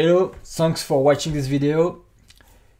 Hello, thanks for watching this video.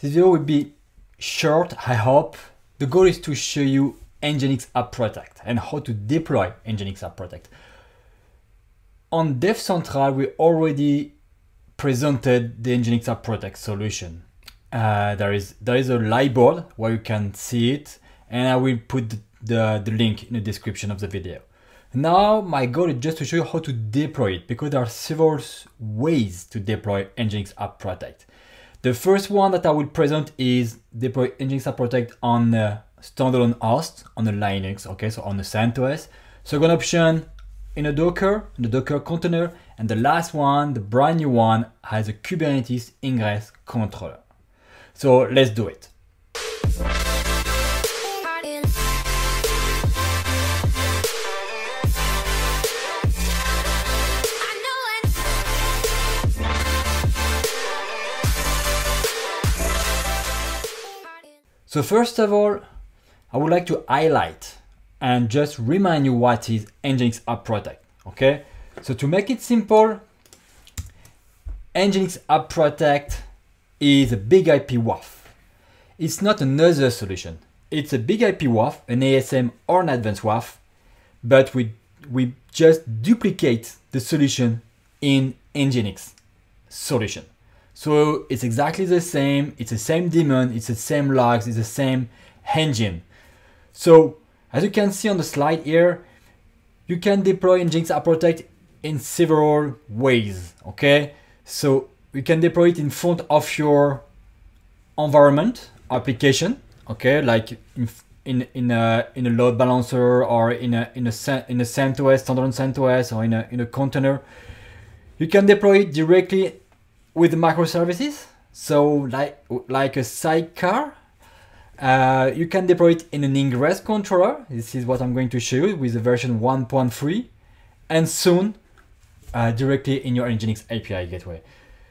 This video will be short, I hope. The goal is to show you Nginx App Protect and how to deploy Nginx App Protect. On DevCentral, we already presented the Nginx App Protect solution. Uh, there is there is a Lightboard where you can see it, and I will put the, the, the link in the description of the video. Now my goal is just to show you how to deploy it because there are several ways to deploy Nginx App Protect. The first one that I will present is deploy Nginx App Protect on a standalone host on a Linux, okay, so on the CentOS. Second option in a Docker, in the Docker container, and the last one, the brand new one, has a Kubernetes ingress controller. So let's do it. So first of all, I would like to highlight and just remind you what is Nginx App Protect, okay? So to make it simple, Nginx App Protect is a BIG-IP WAF. It's not another solution. It's a BIG-IP WAF, an ASM or an advanced WAF, but we, we just duplicate the solution in Nginx solution. So it's exactly the same, it's the same daemon, it's the same logs, it's the same engine. So as you can see on the slide here, you can deploy Nginx App Protect in several ways, okay? So you can deploy it in front of your environment application, okay? Like in, in, in, a, in a load balancer or in a, in a, in a CentOS, standalone CentOS or in a, in a container. You can deploy it directly with microservices. So like, like a sidecar, uh, you can deploy it in an ingress controller. This is what I'm going to show you with the version 1.3 and soon uh, directly in your Nginx API gateway.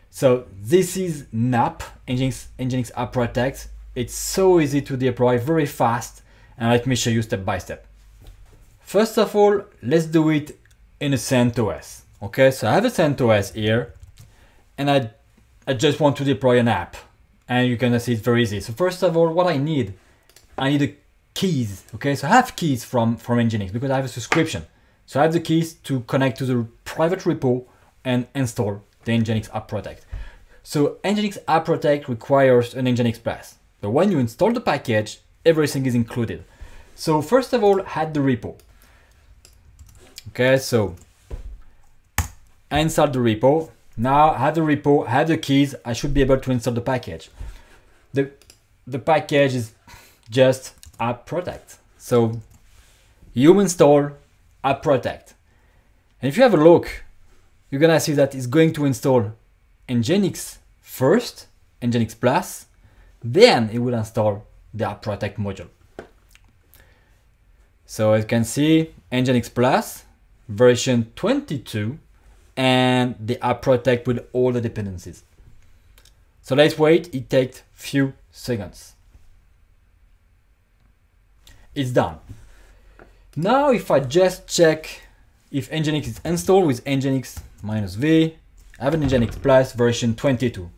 So this is NAP, Nginx, Nginx App Protect. It's so easy to deploy, very fast, and let me show you step by step. First of all, let's do it in a CentOS. Okay, so I have a CentOS here, and I, I just want to deploy an app and you're gonna see it's very easy. So first of all, what I need, I need the keys. Okay, so I have keys from, from Nginx because I have a subscription. So I have the keys to connect to the private repo and install the Nginx App Protect. So Nginx App Protect requires an Nginx Plus. But when you install the package, everything is included. So first of all, add the repo. Okay, so I install the repo. Now I have the repo, I have the keys, I should be able to install the package. The, the package is just app protect. So you install app protect. And if you have a look, you're gonna see that it's going to install Nginx first, Nginx Plus, then it will install the app protect module. So as you can see, Nginx Plus version 22 and the app protect with all the dependencies. So let's wait, it takes few seconds. It's done. Now if I just check if Nginx is installed with Nginx minus V, I have an Nginx Plus version 22.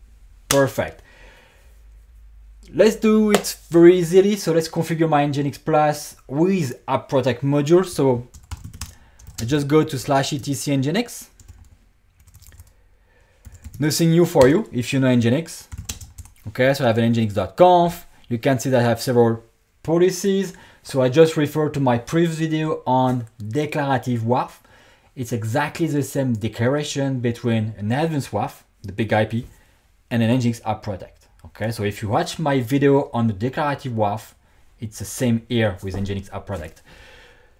Perfect. Let's do it very easily. So let's configure my Nginx Plus with App Protect module. So I just go to slash etc nginx Nothing new for you if you know Nginx. Okay, so I have an nginx.conf. You can see that I have several policies. So I just refer to my previous video on declarative WAF. It's exactly the same declaration between an advanced WAF, the BIG-IP, and an Nginx App Protect. Okay, so if you watch my video on the declarative WAF, it's the same here with Nginx App Protect.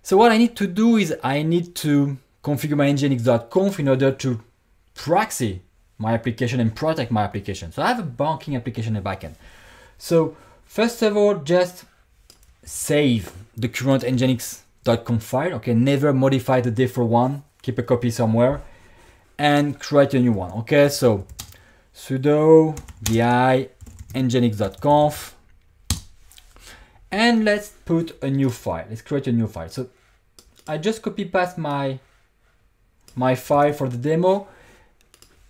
So what I need to do is I need to configure my nginx.conf in order to proxy my application and protect my application. So I have a banking application in the backend. So first of all, just save the current nginx.conf file. Okay, never modify the default one. Keep a copy somewhere and create a new one. Okay, so sudo vi nginx.conf and let's put a new file. Let's create a new file. So I just copy paste my my file for the demo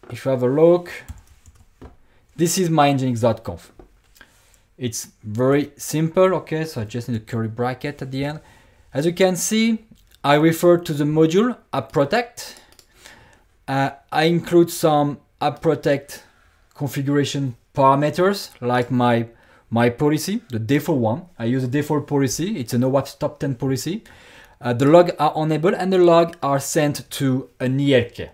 if you have a look, this is my nginx.conf. It's very simple, okay, so I just need a curly bracket at the end. As you can see, I refer to the module app protect. Uh, I include some app protect configuration parameters like my my policy, the default one. I use a default policy. It's an OWASP top 10 policy. Uh, the log are enabled and the log are sent to an ELK,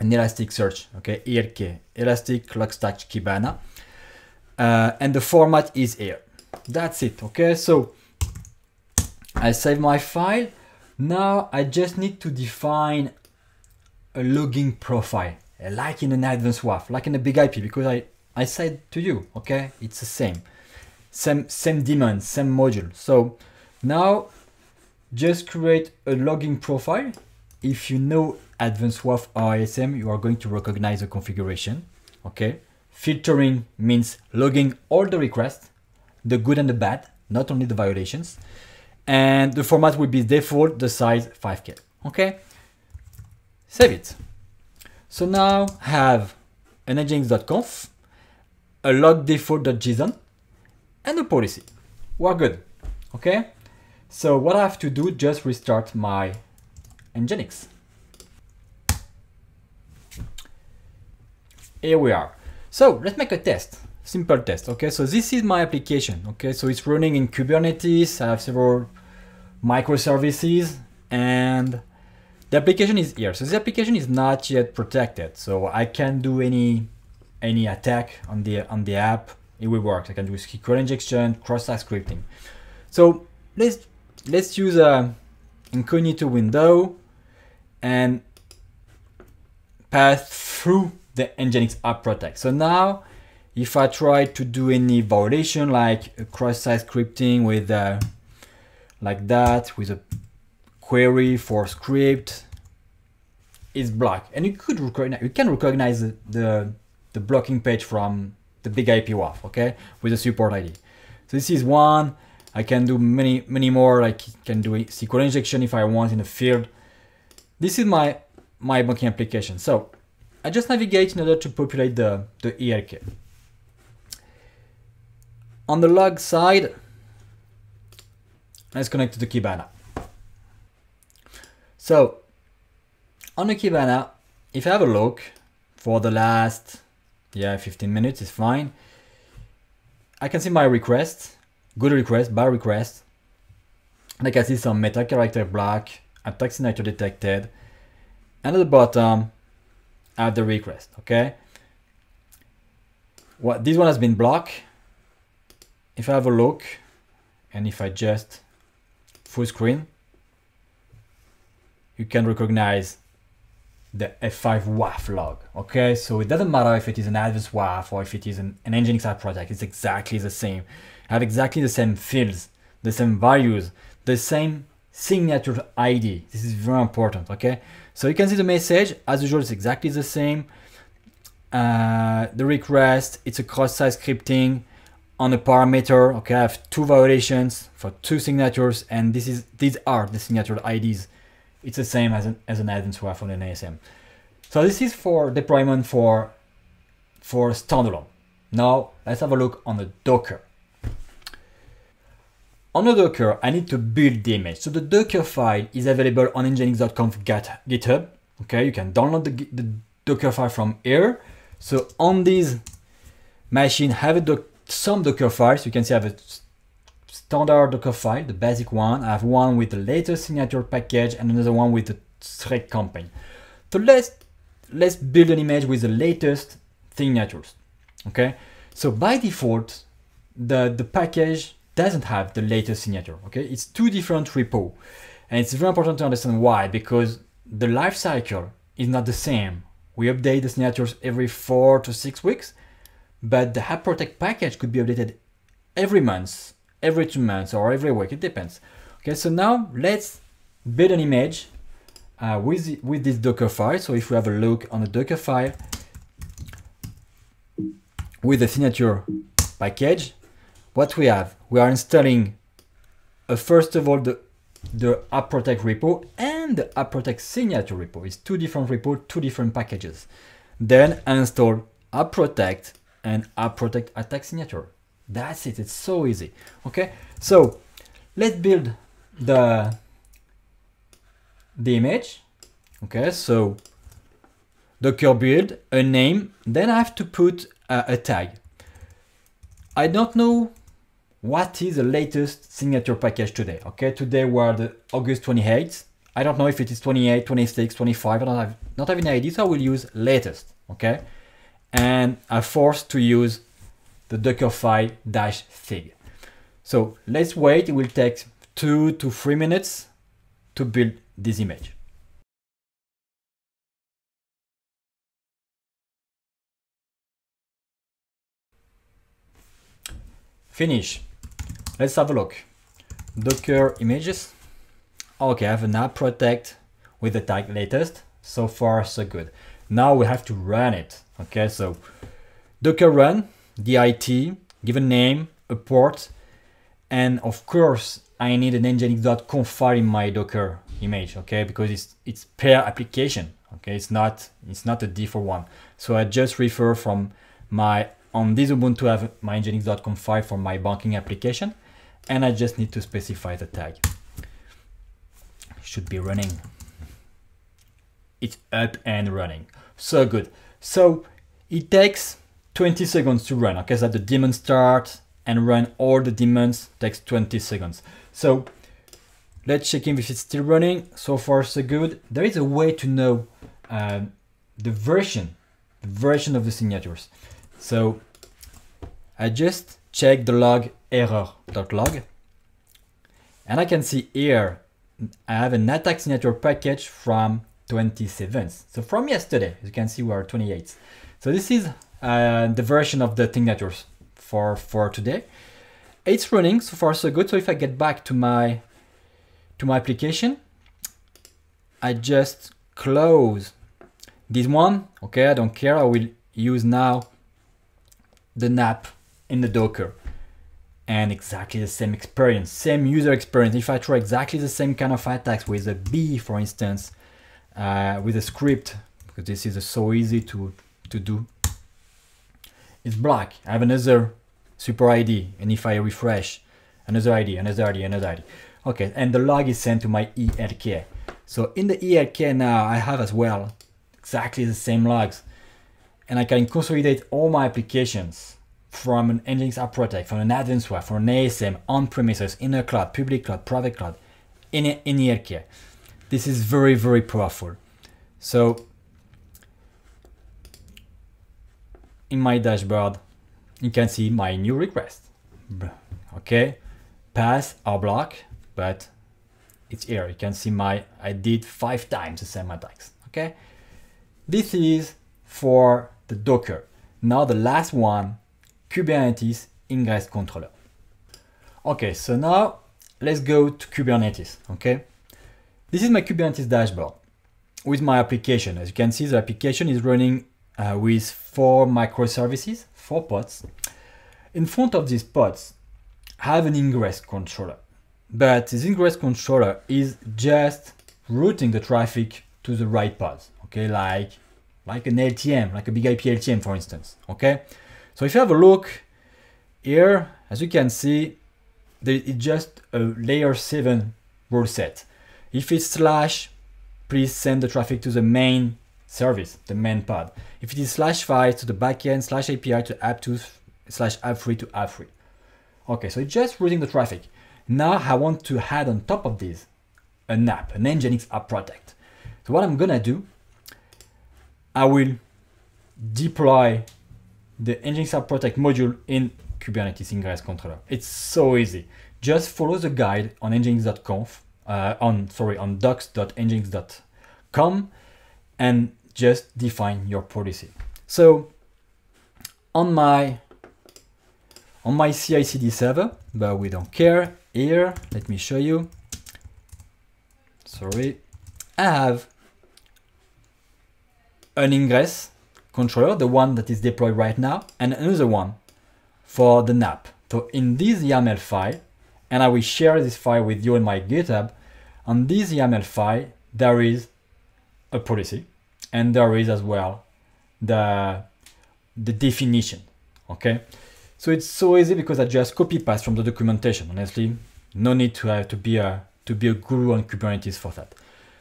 an Elasticsearch, okay, ELK, Elastic Logstash Kibana. Uh, and the format is here. That's it, okay? So I save my file. Now I just need to define a logging profile, like in an advanced WAF, like in a BIG-IP, because I I said to you, okay, it's the same, same, same daemon, same module. So now just create a logging profile. If you know Advanced WAF or ASM, you are going to recognize the configuration, okay? Filtering means logging all the requests, the good and the bad, not only the violations. And the format will be default, the size 5K, okay? Save it. So now have an nginx.conf a log default.json, and a policy. We're good, okay? So what I have to do, just restart my Nginx. Here we are. So let's make a test, simple test, okay? So this is my application, okay? So it's running in Kubernetes, I have several microservices, and the application is here. So this application is not yet protected, so I can't do any any attack on the on the app, it will work. I can do SQL injection, cross-site scripting. So let's let's use a incognito window and pass through the Nginx app protect. So now if I try to do any violation like cross-site scripting with uh, like that with a query for script is blocked and you could recognize you can recognize the, the the blocking page from the BIG-IP WAF, okay, with the support ID. So this is one. I can do many, many more. Like can do a SQL injection if I want in the field. This is my my banking application. So I just navigate in order to populate the, the ELK. On the log side, let's connect to the Kibana. So on the Kibana, if I have a look for the last yeah 15 minutes is fine I can see my request good request bad request I can see some meta character black attack signature detected and at the bottom I have the request okay what this one has been blocked if I have a look and if I just full screen you can recognize the F5 WAF log. Okay, so it doesn't matter if it is an advanced WAF or if it is an, an Nginx app protect, it's exactly the same. Have exactly the same fields, the same values, the same signature ID. This is very important, okay? So you can see the message, as usual, it's exactly the same. Uh, the request, it's a cross-site scripting on a parameter, okay? I have two violations for two signatures, and this is these are the signature IDs it's the same as an, as an advanced WAF on an ASM. So this is for deployment for, for standalone. Now let's have a look on the Docker. On Docker, I need to build the image. So the Docker file is available on nginx.conf GitHub. Okay, you can download the, the Docker file from here. So on this machine, have doc, some Docker files. You can see I have a standard Docker file, the basic one. I have one with the latest signature package and another one with the threat campaign. So let's let's build an image with the latest signatures. Okay. So by default, the the package doesn't have the latest signature. Okay, it's two different repo, and it's very important to understand why because the life cycle is not the same. We update the signatures every four to six weeks, but the App Protect package could be updated every month every two months or every week, it depends. Okay, so now let's build an image uh, with, with this Docker file. So if we have a look on the Docker file with the signature package, what we have, we are installing uh, first of all the the app protect repo and the app protect signature repo. It's two different repo, two different packages. Then install app protect and app protect attack signature. That's it. It's so easy. Okay. So let's build the the image. Okay. So Docker build a name. Then I have to put a, a tag. I don't know what is the latest signature package today. Okay. Today we're the August 28th. I don't know if it is 28, 26, 25. I don't have not have any idea. So I will use latest. Okay and are forced to use the Dockerfile dash fig. So let's wait, it will take two to three minutes to build this image. Finish. Let's have a look. Docker images. Okay, I have an app protect with the tag latest. So far, so good. Now we have to run it. Okay, so docker run, dit, give a name, a port, and of course I need an nginx.conf file in my Docker image, okay, because it's it's per application, okay, it's not it's not a default one. So I just refer from my on this Ubuntu have my nginx.conf file for my banking application, and I just need to specify the tag. Should be running. It's up and running. So good. So it takes 20 seconds to run. Okay, so the daemon start and run all the daemons takes 20 seconds. So let's check in if it's still running. So far, so good. There is a way to know uh, the version, the version of the signatures. So I just check the log error.log and I can see here I have an attack signature package from 27th. So from yesterday, as you can see, we are 28th. So this is uh, the version of the thing that yours for, for today. It's running so far so good. So if I get back to my to my application, I just close this one. Okay, I don't care. I will use now the nap in the Docker and exactly the same experience, same user experience. If I try exactly the same kind of attacks with a B, for instance, uh, with a script, because this is so easy to, to do. It's black. I have another support ID, and if I refresh, another ID, another ID, another ID. Okay, and the log is sent to my ELK. So in the ELK now, I have as well exactly the same logs. And I can consolidate all my applications from an Nginx App Protect, from an WAF, from an ASM, on-premises, in a cloud, public cloud, private cloud, in, in ELK. This is very, very powerful. So in my dashboard, you can see my new request. Okay, pass or block, but it's here. You can see my, I did five times the same attacks. Okay, this is for the Docker. Now the last one, Kubernetes ingress controller. Okay, so now let's go to Kubernetes. Okay, this is my Kubernetes dashboard with my application. As you can see, the application is running uh, with four microservices, four pods. In front of these pods, I have an ingress controller. But this ingress controller is just routing the traffic to the right pods, okay? Like, like an LTM, like a BIG-IP LTM, for instance, okay? So if you have a look here, as you can see, it's just a layer 7 rule set. If it's slash, please send the traffic to the main service, the main pod. If it is slash 5 to the backend, slash API to app2, slash app3 to app3. Okay, so it's just routing the traffic. Now I want to add on top of this an app, an Nginx app protect. So what I'm gonna do, I will deploy the Nginx app protect module in Kubernetes ingress controller. It's so easy. Just follow the guide on nginx.conf uh, on sorry on docs.nginx.com and just define your policy. So on my on my CI/CD server, but we don't care here. Let me show you. Sorry, I have an ingress controller, the one that is deployed right now, and another one for the NAP. So in this YAML file, and I will share this file with you in my GitHub, on this YAML file, there is a policy and there is as well the, the definition. Okay, so it's so easy because I just copy paste from the documentation. Honestly, no need to have to be a to be a guru on Kubernetes for that.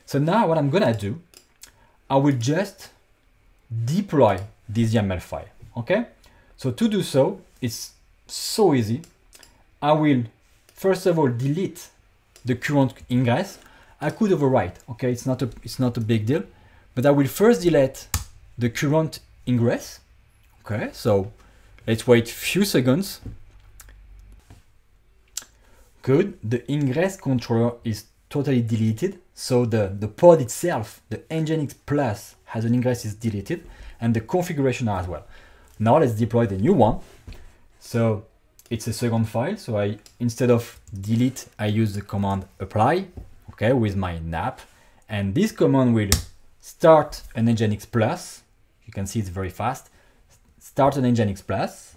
So now what I'm gonna do, I will just deploy this YAML file. Okay, so to do so, it's so easy. I will first of all delete the current ingress. I could overwrite. Okay, it's not a it's not a big deal, but I will first delete the current ingress. Okay, so let's wait few seconds. Good. The ingress controller is totally deleted. So the, the pod itself, the Nginx Plus has an ingress is deleted and the configuration as well. Now let's deploy the new one. So it's a second file. So I instead of delete, I use the command apply, okay, with my nap. And this command will start an Nginx Plus. You can see it's very fast. Start an Nginx Plus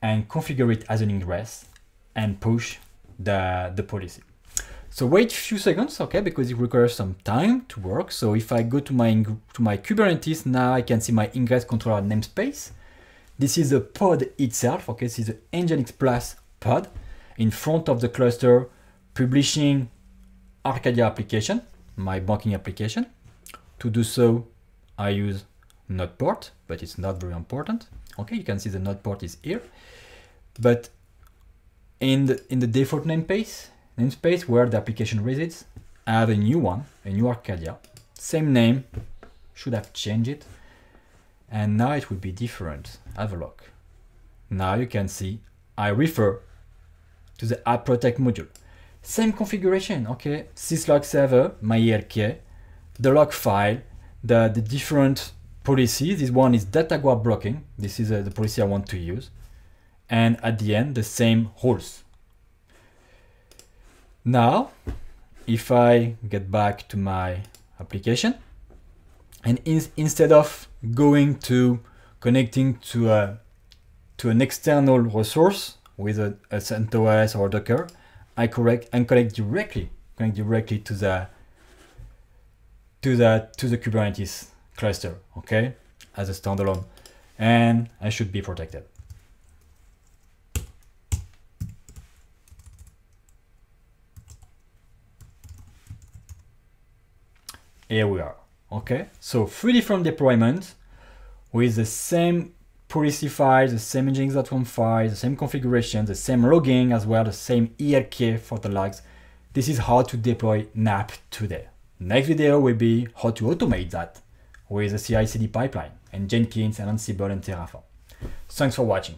and configure it as an ingress and push the, the policy. So wait a few seconds, okay, because it requires some time to work. So if I go to my to my Kubernetes, now I can see my ingress controller namespace. This is the pod itself, okay, this is the Nginx Plus pod in front of the cluster publishing Arcadia application, my banking application. To do so, I use node port, but it's not very important. Okay, you can see the node port is here. But in the, in the default namespace, namespace where the application resides, have a new one, a new Arcadia, same name, should have changed it. And now it will be different. Have a look. Now you can see I refer to the app protect module. Same configuration, okay? syslog server, my ELK, the log file, the, the different policies. This one is data guard blocking. This is uh, the policy I want to use. And at the end, the same rules. Now, if I get back to my application, and in, instead of going to connecting to a to an external resource with a, a CentOS or Docker, I correct and connect directly connect directly to the to the to the Kubernetes cluster, okay, as a standalone, and I should be protected. Here we are. Okay, so three different deployments with the same policy files, the same nginx.conf files, the same configuration, the same logging as well, the same ELK for the logs. This is how to deploy NAP today. Next video will be how to automate that with the CI/CD pipeline and Jenkins and Ansible and Terraform. Thanks for watching.